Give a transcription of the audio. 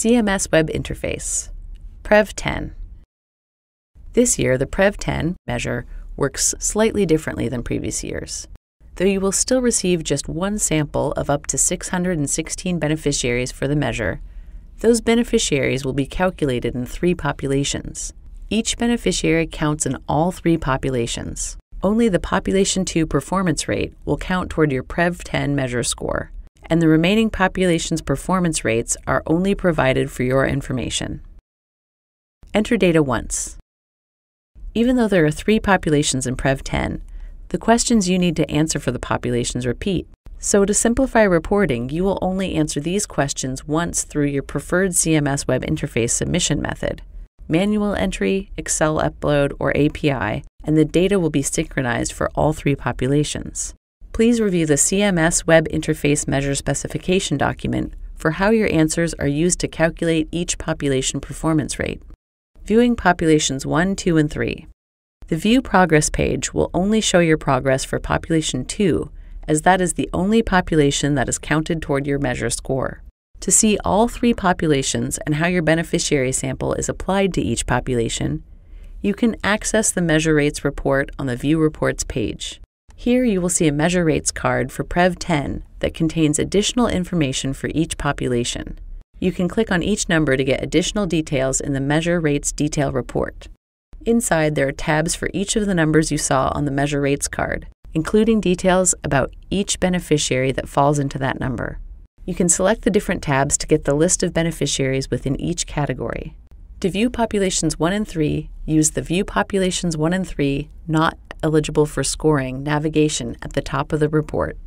CMS Web Interface, PREV 10. This year, the PREV 10 measure works slightly differently than previous years. Though you will still receive just one sample of up to 616 beneficiaries for the measure, those beneficiaries will be calculated in three populations. Each beneficiary counts in all three populations. Only the Population 2 performance rate will count toward your PREV 10 measure score, and the remaining population's performance rates are only provided for your information. Enter data once. Even though there are three populations in PREV 10, the questions you need to answer for the populations repeat. So, to simplify reporting, you will only answer these questions once through your preferred CMS web interface submission method manual entry, Excel upload, or API, and the data will be synchronized for all three populations. Please review the CMS Web Interface Measure Specification document for how your answers are used to calculate each population performance rate. Viewing populations 1, 2, and 3. The View Progress page will only show your progress for population 2, as that is the only population that is counted toward your measure score. To see all three populations and how your beneficiary sample is applied to each population, you can access the Measure Rates report on the View Reports page. Here you will see a Measure Rates card for PREV 10 that contains additional information for each population. You can click on each number to get additional details in the Measure Rates Detail Report. Inside, there are tabs for each of the numbers you saw on the Measure Rates card, including details about each beneficiary that falls into that number. You can select the different tabs to get the list of beneficiaries within each category. To view populations 1 and 3, use the View Populations 1 and 3 Not Eligible for Scoring navigation at the top of the report.